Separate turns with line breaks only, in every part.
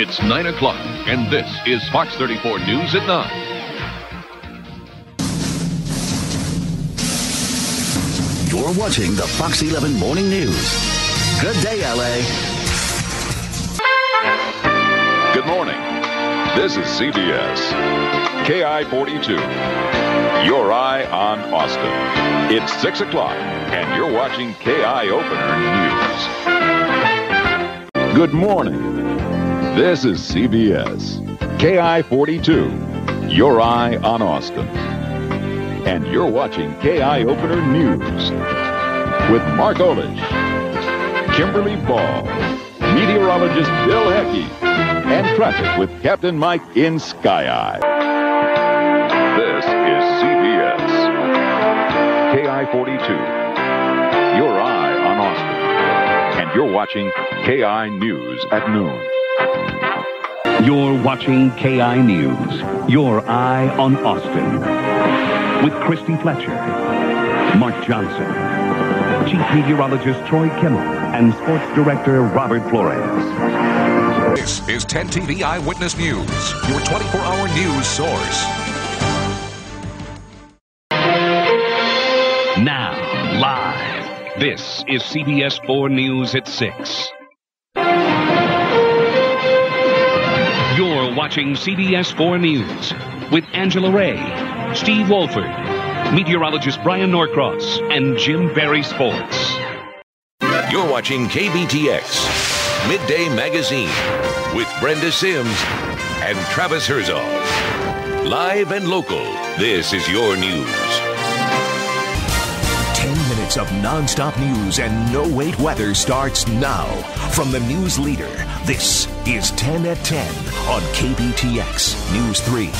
It's 9 o'clock, and this is Fox 34 News at 9.
You're watching the Fox 11 Morning News. Good day, LA.
Good morning. This is CBS. KEYE 42. Your eye on Austin. It's 6 o'clock, and you're watching KI Opener News. Good morning. This is CBS. KEYE 42. Your eye on Austin. And you're watching KI Opener News with Mark Olich, Kimberly Ball, meteorologist Bill Hecky, and traffic with Captain Mike in Sky Eye. This is CBS. KEYE 42. Your eye on Austin. And you're watching KEYE News at noon.
You're watching KEYE News, your eye on Austin. With Christy Fletcher, Mark Johnson, Chief Meteorologist Troy Kimmel, and Sports Director Robert Flores.
This is 10 TV Eyewitness News, your 24 hour news source.
Now, live, this is CBS 4 News at 6. Watching CBS 4 News with Angela Ray, Steve Wolford, meteorologist Bryan Norcross, and Jim Berry Sports.
You're watching KBTX Midday Magazine with Brenda Sims and Travis Herzog. Live and local, this is your news.
10 minutes of nonstop news and no wait weather starts now. From the news leader, this is 10 at 10 on KBTX News 3.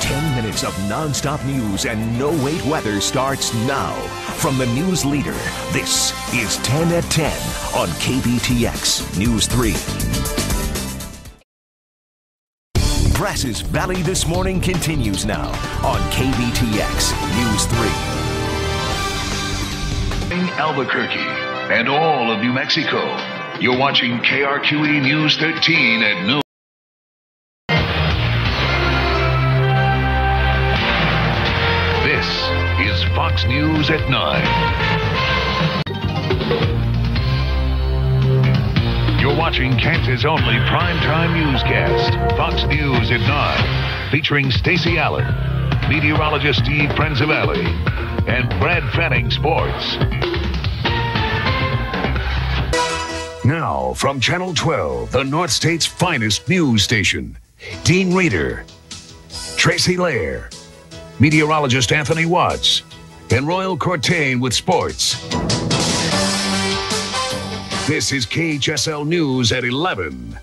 10 minutes of nonstop news and no wait weather starts now. From the news leader, this is 10 at 10 on KBTX News 3. Brazos Valley This Morning continues now on KBTX News 3.
In Albuquerque and all of New Mexico. You're watching KRQE News 13 at noon. This is Fox News at 9. Watching Kansas only primetime newscast, Fox News at 9, featuring Stacy Allen, meteorologist Steve Prenzavalli, and Brad Fanning Sports. Now, from Channel 12, the North State's finest news station, Dean Reeder, Tracy Lair, meteorologist Anthony Watts, and Royal Cortain with sports. This is KHSL News at 11.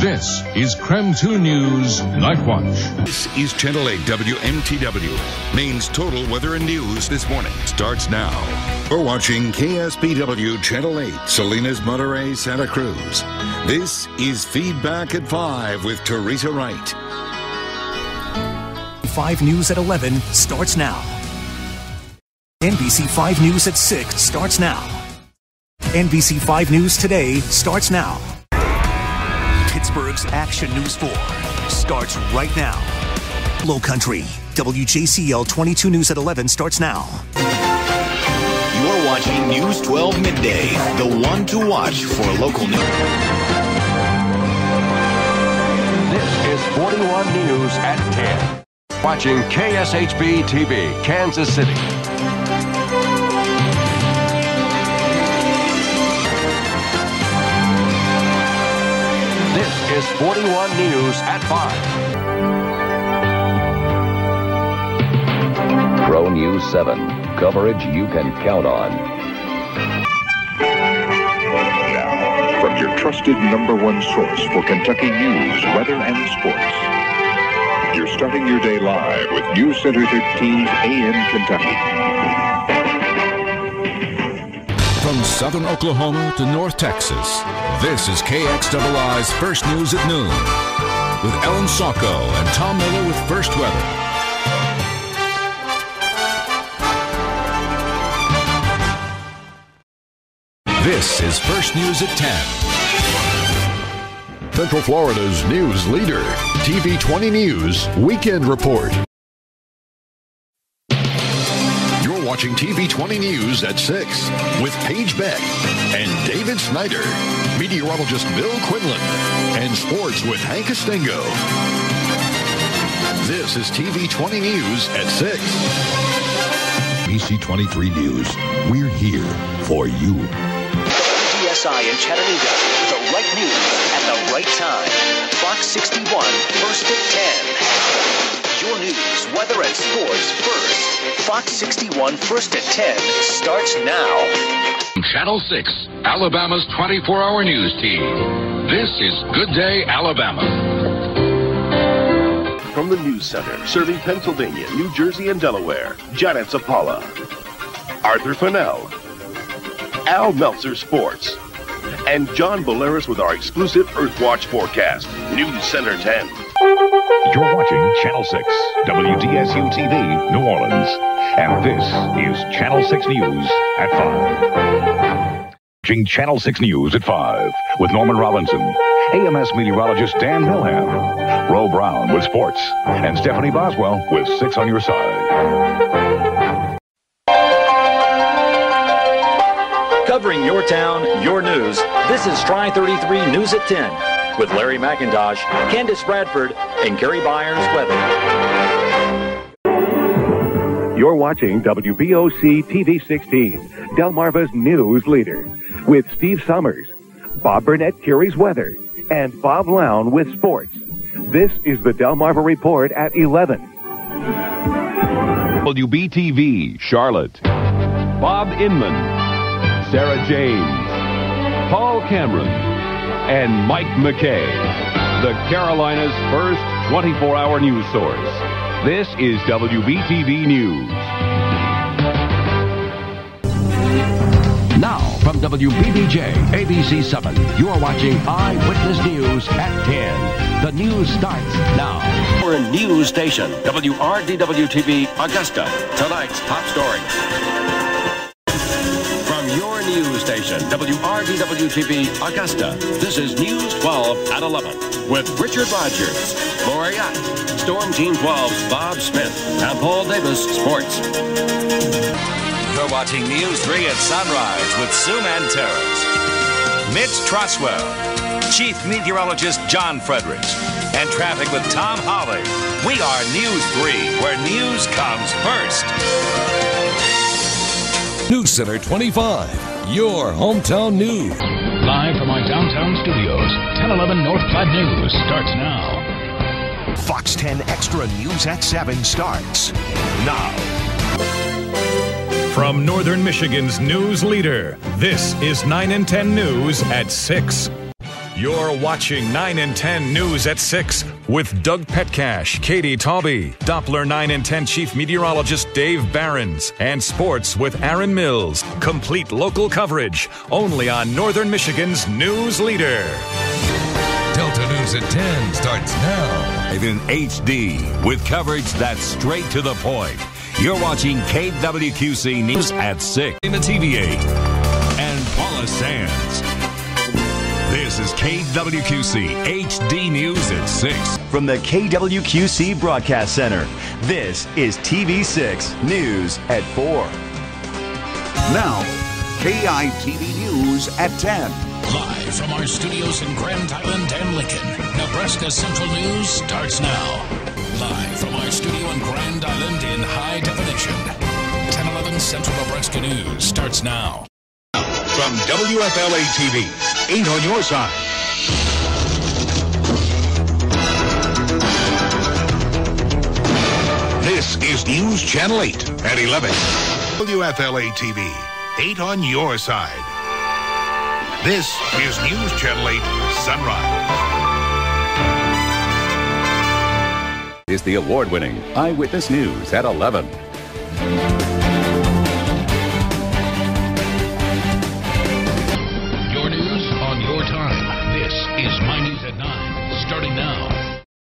This is KREM 2 News Night Watch.
This is Channel 8 WMTW. Maine's total weather and news this morning starts now. We're watching KSBW Channel 8, Salinas, Monterey, Santa Cruz. This is Feedback at 5 with Teresa Wright.
5 News at 11 starts now. NBC 5 News at 6 starts now. NBC 5 News Today starts now. Pittsburgh's Action News 4 starts right now. Low Country, WJCL 22 News at 11 starts now.
You're watching News 12 Midday, the one to watch for local news.
This is 41 News at 10. Watching KSHB TV, Kansas City. Is 41 News at 5.
Pro News 7. Coverage you can count on.
Now, from your trusted number one source for Kentucky news, weather, and sports. You're starting your day live with News Center 13's AM Kentucky.
southern Oklahoma to north Texas, this is KXII's First News at Noon with Ellen Sacco and Tom Miller with First Weather. This is First News at 10.
Central Florida's news leader, TV 20 News Weekend Report. Watching TV 20 News at 6 with Paige Beck and David Snyder, meteorologist Bill Quinlan, and sports with Hank Costango. This is TV 20 News at 6.
BC 23 News. We're here for you.
WDSI in Chattanooga. The right news at the right time. Fox 61, first at 10. Your news, weather, and sports first. Fox 61, first at 10 starts now.
Channel 6, Alabama's 24 hour news team. This is Good Day, Alabama.
From the News Center, serving Pennsylvania, New Jersey, and Delaware, Janet Zappala, Arthur Fennell, Al Meltzer Sports, and John Bolaris with our exclusive Earthwatch forecast. News Center 10.
You're watching Channel 6, WDSU TV, New Orleans. And this is Channel 6 News at 5. Watching Channel 6 News at 5 with Norman Robinson, AMS meteorologist Dan Milham, Roe Brown with sports, and Stephanie Boswell with 6 on your side.
Covering your town, your news, this is Try 33 News at 10 with Larry McIntosh, Candace Bradford, and Gary Byers Weather.
You're watching WBOC TV 16, Delmarva's news leader, with Steve Summers, Bob Burnett carries weather, and Bob Lown with sports. This is the Delmarva Report at 11.
WBTV, Charlotte. Bob Inman, Sarah James, Paul Cameron, and Mike McKay, the Carolinas' first 24 hour news source. This is WBTV News.
Now, from WBBJ, ABC 7, you're watching Eyewitness News at 10. The news starts now.
A news station, WRDW-TV, Augusta. Tonight's top stories. From station, WRDW-TV, Augusta, this is News 12 at 11 with Richard Rogers, Laura Yacht, Storm Team 12's Bob Smith, and Paul Davis Sports.
You're watching News 3 at sunrise with Sue Manteros, Mitch Troswell, Chief Meteorologist John Fredericks, and traffic with Tom Holly. We are News 3, where news comes first.
News Center 25, your hometown news.
Live from our downtown studios, 1011 North Platte News starts now.
Fox 10 Extra News at 7 starts now.
From Northern Michigan's news leader, this is 9 and 10 News at 6. You're watching 9 and 10 News at 6 with Doug Petcash, Katie Taube, Doppler 9 and 10 Chief Meteorologist Dave Barons, and sports with Aaron Mills. Complete local coverage only on Northern Michigan's news leader.
Delta News at 10 starts now.
In HD with coverage that's straight to the point. You're watching KWQC News at 6 in the TVA and Paula Sands. This is KWQC HD News at 6.
From the KWQC Broadcast Center, this is TV6 News at 4.
Now, KITV News at 10.
Live from our studios in Grand Island and Lincoln, Nebraska Central News starts now. Live from our studio in Grand Island in high definition. 1011 Central Nebraska News starts now.
From WFLA TV, 8 on your side. This is News Channel 8 at 11. WFLA TV, 8 on your side. This is News Channel 8 Sunrise.
Is the award winning Eyewitness News at 11.